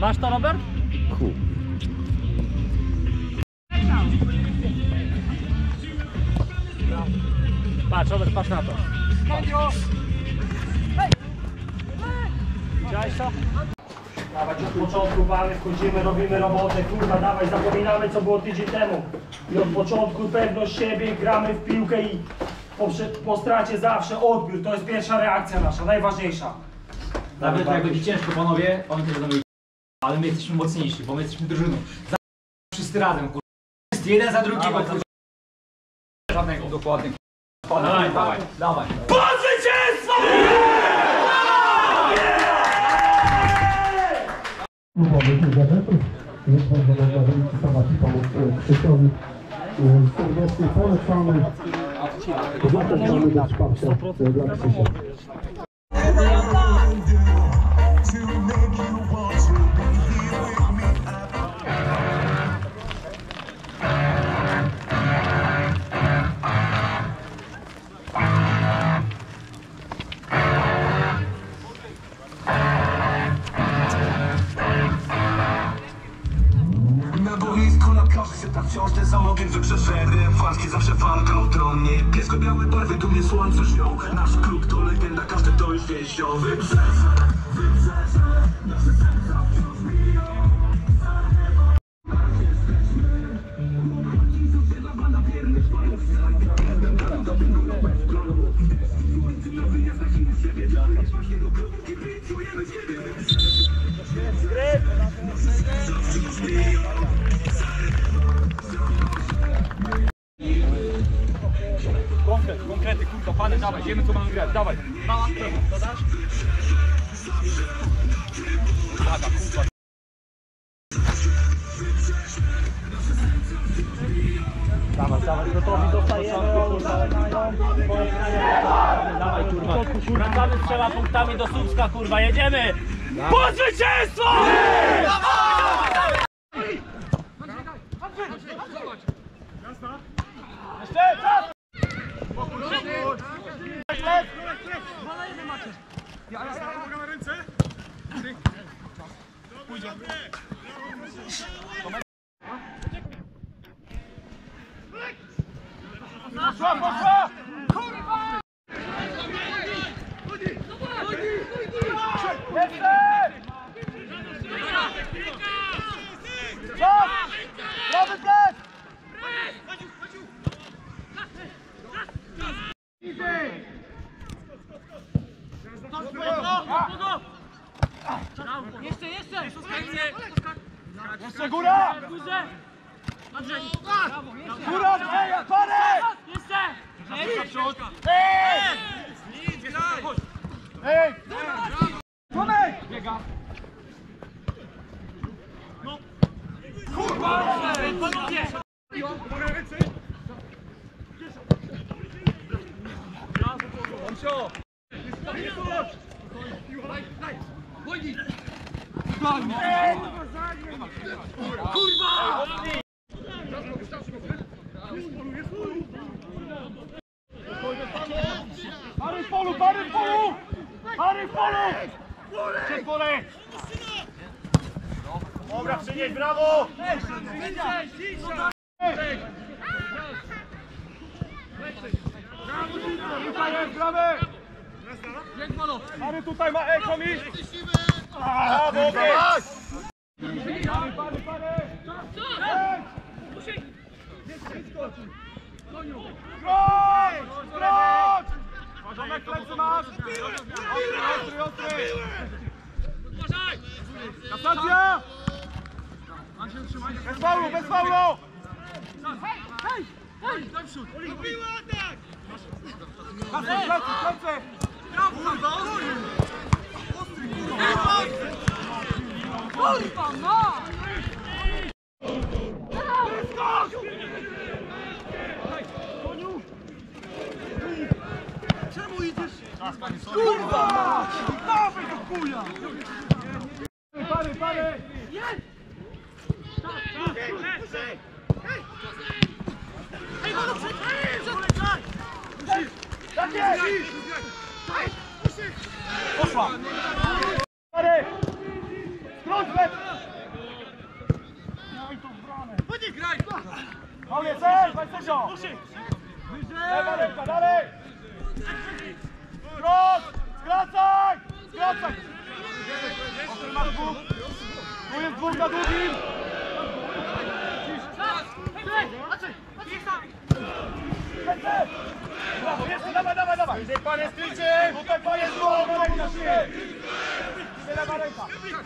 Masz to, Robert? Ku. Patrz, Robert, patrz na to. Widziałeś to? Dawać od początku mamy, wchodzimy, robimy robotę, kurwa, dawaj, zapominamy co było tydzień temu. I od początku pewność siebie, gramy w piłkę i po, po stracie zawsze odbiór. To jest pierwsza reakcja nasza, najważniejsza. Nawet jak będzie ciężko panowie, oni też ale my jesteśmy mocniejsi, bo my jesteśmy drużyną. Za- Wszyscy razem, kurwa. Jest jeden za drugiego, Dawaj, kurwa. Żadnego, dokładnie. Dawaj, dawaj, dawaj. Po zwycięstwo! klubowych gazetów. Jest można na wylicytować i pomóc Krzysiowi. Serdecznie polecamy. Zapraszamy do wsparcia dla Krzysia. Tak wciąż ten sam ogień wybrzeże Flaski zawsze walka o tron Niebiesko-białe barwy, dumnie słońce żnią. Nasz klub to legenda, każdy to już wieścią Wybrzeże, wybrzeże Nasze serca wciąż biją Konkret, dawaj, wiemy co mamy grać, dawaj. Uwaga, kurwa. Dawaj, dawaj, gotowi, dostajemy. Dawaj, kurwa. Wracamy z trzema punktami do Słupska, kurwa, jedziemy! Po zwycięstwo! Ja, ja, ja. Mogę na ręce? Pójdzie. Poszła, poszła! Jeszcze, jeszcze! Jeszcze góra! Andrzej! Góra, Andrzeja, parę! Jeszcze! Jeszcze! Ej! Ej! Pary w polu, pary w polu! Pary w polu! Przed pole! Dobra, przynieś, brawo! Tutaj jest, brawy! Pary tutaj ma Eko mi! Brawo, Skrót! Skrót! Domek plecy masz! Ostry, ostry, ostry! Kasacja! Bez faulu, bez faulu! Plecy, plecy, plecy! Pary, pary! Tak jest! Poszła! Chodź, graj! Ale cel, weź Sezio! Lewa ręka, dalej! Cross! Skracaj! Skracaj! Tu jest dwóch na drugim! Brawo, jeszcze, dawaj, dawaj, dawaj! Tutaj pan jest tyczy! Tutaj pan jest głową! Lewa ręka, szybciej!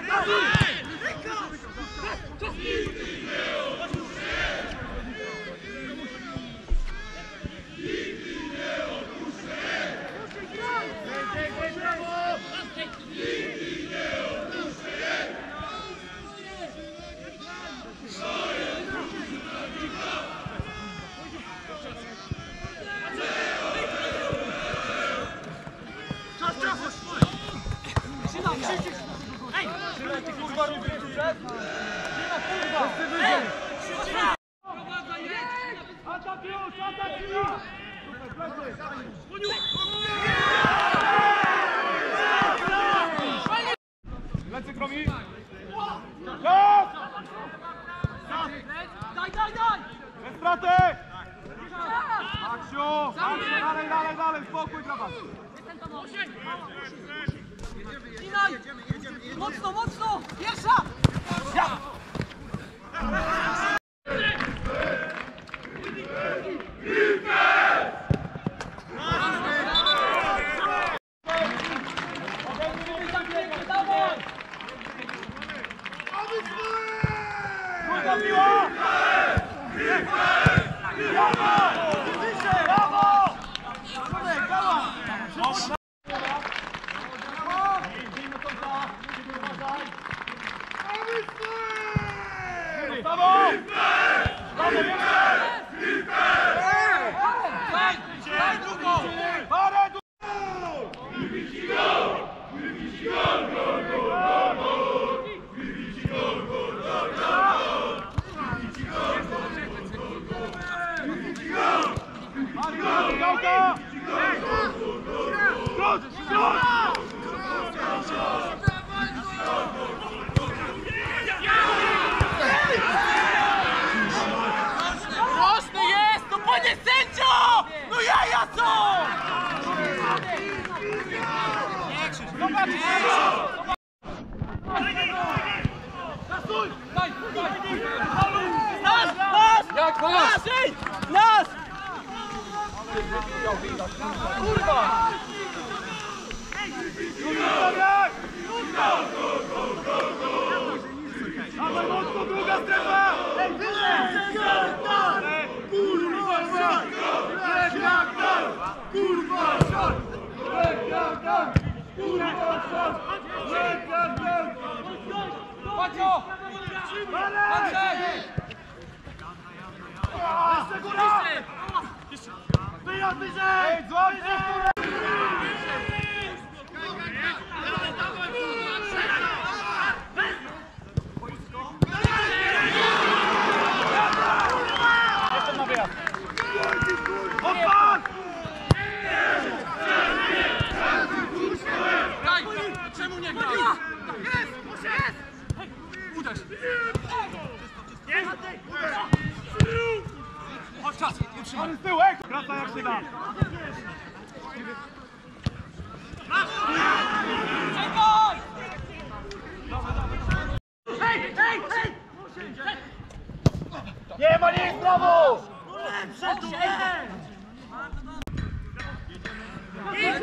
Szybciej, lewa ręka! Kurwa, mać! Niestety. Atak już, atak już! Lecę kromi! Czas! Daj, daj, daj! Bez straty! Dalej, dalej, dalej, spokój, brawa! Cinaj! Mocno, mocno! Pierwsza! Dawaj! Druga piła! Brawo! Brawo! Brawo! Brawo, jeszcze! Daj! Daj drugą! Parę du- Mario, Gałka! Skrót, skrót! Prośny jest! To panie sędzio! No jaja co? Nas! Nas! Jak nas? Nas! Kurwa! Dawaj! Mocno, druga strefa! Ej, wyżej! Kurwa! Lek jak tak! Kurwa! Lek jak tak! Kurwa, szat! Lek jak tak! Pacio! Jeszcze góra! Wyjazd wyżej! Ej, dzwoń, Jestem na wyjazd. Odpad! Daj! Czemu nie gra? Jest! Jest! Uderz! Chodź czas, utrzymaj. Pan z tyłek! Wraca jak Nie ma nic, brawo! Nie,